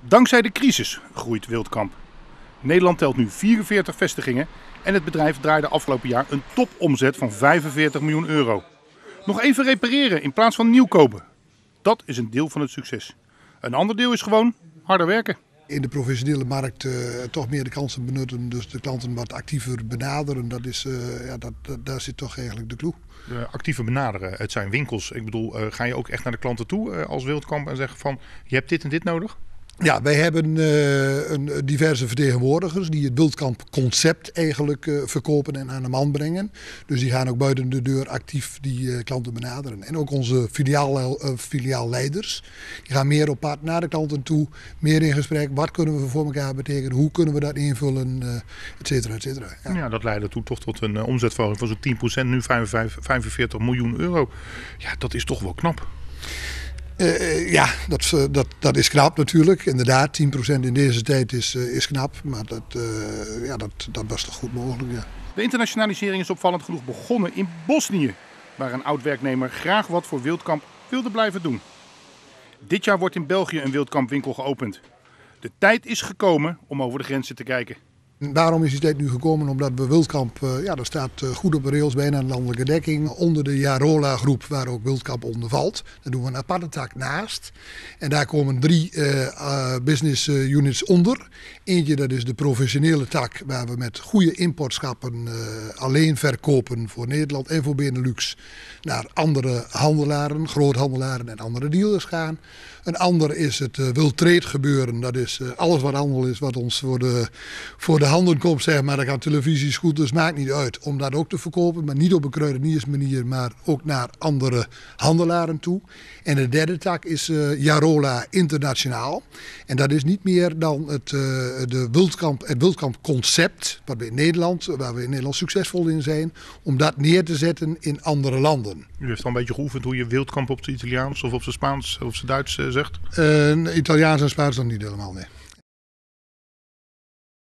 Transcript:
Dankzij de crisis groeit Wildkamp. Nederland telt nu 44 vestigingen en het bedrijf draaide afgelopen jaar een topomzet van 45 miljoen euro. Nog even repareren in plaats van nieuw kopen. Dat is een deel van het succes. Een ander deel is gewoon harder werken. In de professionele markt uh, toch meer de kansen benutten, dus de klanten wat actiever benaderen. Dat is, uh, ja, dat, dat, daar zit toch eigenlijk de clue. Uh, actiever benaderen, het zijn winkels. Ik bedoel, ga je ook echt naar de klanten toe als Wildkamp en zeggen van je hebt dit en dit nodig? Ja, wij hebben uh, een, diverse vertegenwoordigers die het Bultkamp concept eigenlijk uh, verkopen en aan de man brengen. Dus die gaan ook buiten de deur actief die klanten benaderen. En ook onze filiaal, filiaalleiders, die gaan meer op pad naar de klanten toe, meer in gesprek. Wat kunnen we voor elkaar betekenen? Hoe kunnen we dat invullen? et cetera, et cetera. Ja. dat leidde toe toch tot een omzetverhoging van zo'n 10%, nu 55, 45 miljoen euro. Ja, dat is toch wel knap. Uh, ja, dat, uh, dat, dat is knap natuurlijk. Inderdaad, 10% in deze tijd is, is knap. Maar dat, ja, dat, dat was toch goed mogelijk, ja. De internationalisering is opvallend genoeg begonnen in Bosnië. Waar een oud-werknemer graag wat voor Wildkamp wilde blijven doen. Dit jaar wordt in België een Wildkampwinkel geopend. De tijd is gekomen om over de grenzen te kijken. Waarom is die tijd nu gekomen? Omdat we Wildkamp, uh, ja, dat staat uh, goed op de rails, bijna een landelijke dekking. Onder de Jarola groep, waar ook Wildkamp onder valt. Daar doen we een aparte tak naast. En daar komen drie uh, business units onder. Eentje, dat is de professionele tak, waar we met goede importschappen alleen verkopen voor Nederland en voor Benelux. Naar andere handelaren, groothandelaren en andere dealers gaan. Een ander is het uh, World Trade gebeuren. Dat is alles wat handel is wat ons voor de, voor de handen komt, zeg maar. Dat kan televisie, scooters, maakt niet uit. Om dat ook te verkopen, maar niet op een kruideniersmanier, maar ook naar andere handelaren toe. En de derde tak is uh, Jarola Internationaal. En dat is niet meer dan het, de Wildkamp, het Wildkamp concept, wat we in Nederland, waar we in Nederland succesvol in zijn, om dat neer te zetten in andere landen. U heeft al een beetje geoefend hoe je Wildkamp op het Italiaans of op zijn Spaans of zijn Duits zegt? Uh, Italiaans en Spaans nog niet helemaal, nee.